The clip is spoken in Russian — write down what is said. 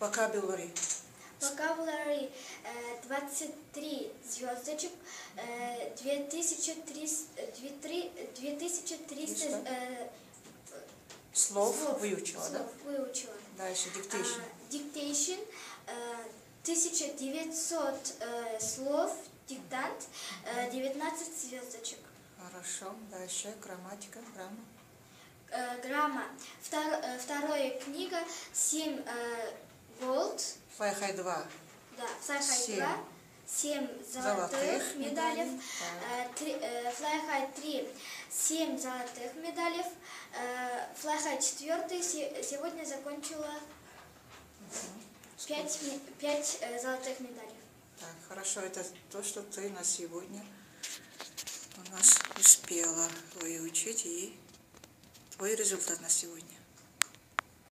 Vocabulary. Vocabulary э, 23 звездочек, э, 2300, э, 2300 2300 э, Слов слов, выучила, да? слов выучила. Дальше диктейшн. А, Диктейшн, э, 1900 э, слов, диктант, э, 19 звездочек. Хорошо. Дальше грамматика, грамма. Э, Grammar, Втор- э, вторая книга, 7 gold, Fly High 2. да, Fly High Семь 2, 7 золотых Золотых медалей, э, Fly High 3, 7 золотых медалей, Fly High 4 сегодня закончила 5, 5 золотых медалей. Так, хорошо, это то, что ты на сегодня у нас успела выучить и твой результат на сегодня.